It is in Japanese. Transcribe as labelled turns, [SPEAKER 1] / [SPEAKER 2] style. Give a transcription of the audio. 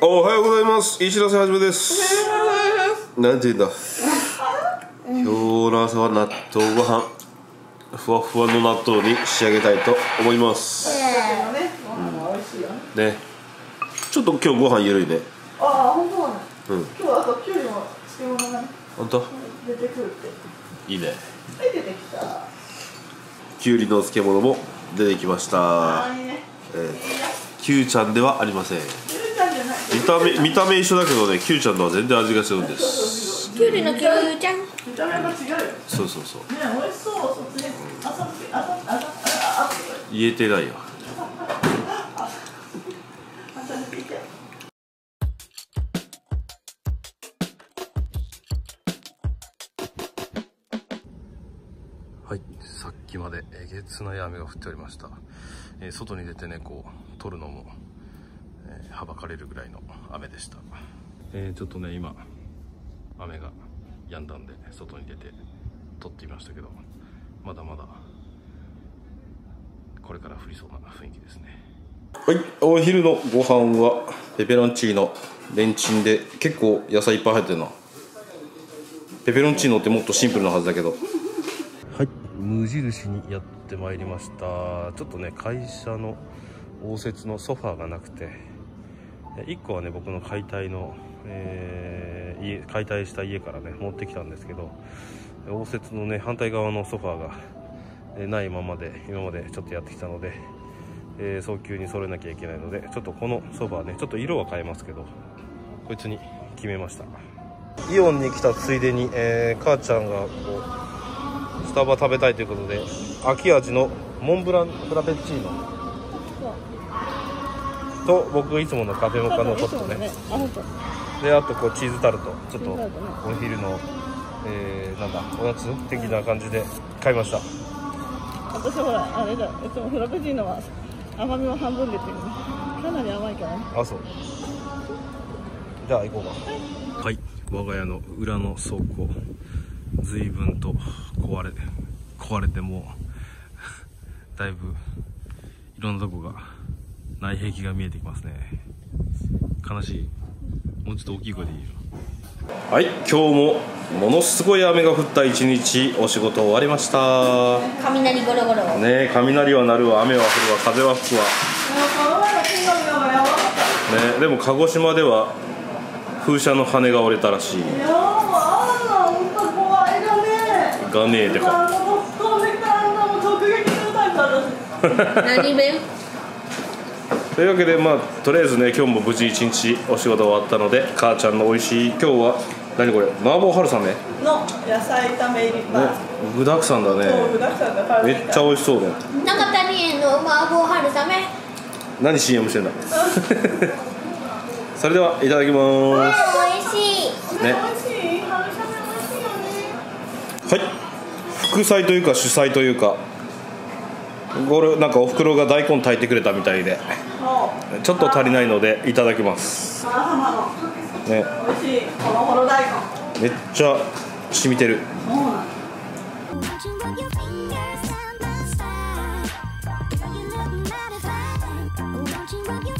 [SPEAKER 1] おはようございます。石田瀬はじめです。なんて言うんだ？今日の朝は納豆ご飯。ふわふわの納豆に仕上げたいと思います。ね。ちょっと今日ご飯ゆるいね。
[SPEAKER 2] ああ、本当。
[SPEAKER 1] うん。
[SPEAKER 2] 今日朝キュウリの漬物がね
[SPEAKER 1] 本当？
[SPEAKER 2] 出てくるって。
[SPEAKER 1] いいね。
[SPEAKER 2] はい、出てきた。
[SPEAKER 1] きゅうりの漬物も出てきました。
[SPEAKER 2] はいね。
[SPEAKER 1] えー、きゅうちゃんではありませんた目見た目一緒だけどねきゅうちゃんとは全然味が違うんです
[SPEAKER 3] きゅうりのきゅうちゃん？
[SPEAKER 2] 見た目が違う
[SPEAKER 1] そうそうそう
[SPEAKER 2] 美味しそう。そっちね。朝朝朝朝朝朝
[SPEAKER 1] 言えてないよ。はい、さっきまでえげつない雨が降っておりました、えー外に出てねこう撮るのも、えーはばかれるぐらいの雨でした、えーちょっとね今雨が止んだんで外に出て撮っていましたけどまだまだこれから降りそうな雰囲気ですね。はいお昼のご飯はペペロンチーノレンチンで結構野菜いっぱい入ってるなペペロンチーノってもっとシンプルなはずだけど。はい無印にやってまいりました。ちょっとね会社の応接のソファーがなくて1個はね僕の解体の、えー解体した家からね持ってきたんですけど応接のね反対側のソファーがえないままで今までちょっとやってきたので、えー早急に揃えなきゃいけないのでちょっとこのソファーねちょっと色は変えますけどこいつに決めました。イオンに来たついでに、えー母ちゃんがこうスタバ食べたいということで秋味のモンブランフラペチーノ。と僕いつものカフェモカのポットね。
[SPEAKER 3] あ、ほんと。
[SPEAKER 1] であとこうチーズタルト。ちょっとお昼の、えーなんだおやつ？的な感じで買いました。
[SPEAKER 3] 私ほら、あれだ、いつもフラペチーノは甘みを半分でっていう。ね。かなり甘いからね。
[SPEAKER 1] あそう。じゃあ行こうか。はい。我が家の裏の倉庫。随分と壊れ壊れてもう だいぶいろんなとこが内壁が見えてきますね悲しいもうちょっと大きい声でいいよはい今日もものすごい雨が降った一日お仕事終わりました
[SPEAKER 3] 雷ゴロゴロ。
[SPEAKER 1] ね雷は鳴るわ雨は降るわ風は吹くわね、でも鹿児島では風車の羽が折れたらしい
[SPEAKER 2] た。いやー、あんな本当怖いがね。
[SPEAKER 1] えでか
[SPEAKER 2] あの飛んできたあんなもう直撃するタイプ私。
[SPEAKER 3] 何弁
[SPEAKER 1] というわけでまあとりあえずね今日も無事一日お仕事終わったので母ちゃんの美味しい今日は何これ麻婆春雨？ね
[SPEAKER 2] の野菜炒め入りまあ
[SPEAKER 1] 具だくさんだ
[SPEAKER 2] そう具
[SPEAKER 1] ね
[SPEAKER 2] だくさんだから。
[SPEAKER 1] めっちゃ美味しそうだよ
[SPEAKER 3] 中谷園の麻婆春雨。
[SPEAKER 1] 何 CM してんだ？それではいただきます。
[SPEAKER 3] 美味しい。
[SPEAKER 1] ね。はい。副菜というか主菜というかこれなんかおふくろが大根炊いてくれたみたいでちょっと足りないのでいただきます。ね。めっちゃ染みてる、
[SPEAKER 2] う
[SPEAKER 4] ん